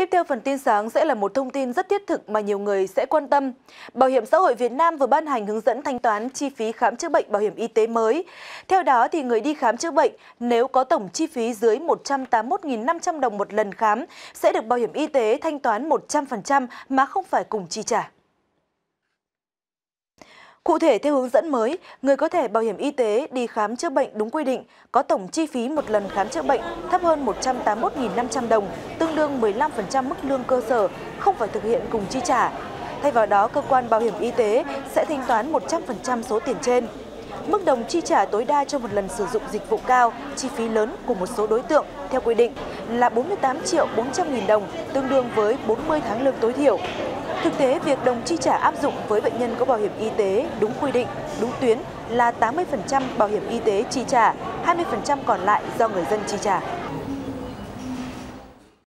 Tiếp theo phần tin sáng sẽ là một thông tin rất thiết thực mà nhiều người sẽ quan tâm. Bảo hiểm xã hội Việt Nam vừa ban hành hướng dẫn thanh toán chi phí khám chữa bệnh bảo hiểm y tế mới. Theo đó thì người đi khám chữa bệnh, nếu có tổng chi phí dưới 181.500 đồng một lần khám, sẽ được bảo hiểm y tế thanh toán 100% mà không phải cùng chi trả. Cụ thể theo hướng dẫn mới, người có thẻ bảo hiểm y tế đi khám chữa bệnh đúng quy định có tổng chi phí một lần khám chữa bệnh thấp hơn 181.500 đồng, tương đương 15% mức lương cơ sở, không phải thực hiện cùng chi trả. Thay vào đó, cơ quan bảo hiểm y tế sẽ thanh toán 100% số tiền trên. Mức đồng chi trả tối đa cho một lần sử dụng dịch vụ cao, chi phí lớn của một số đối tượng theo quy định là 48 triệu 400 nghìn đồng, tương đương với 40 tháng lương tối thiểu. Thực tế, việc đồng chi trả áp dụng với bệnh nhân có bảo hiểm y tế đúng quy định, đúng tuyến là 80% bảo hiểm y tế chi trả, 20% còn lại do người dân chi trả.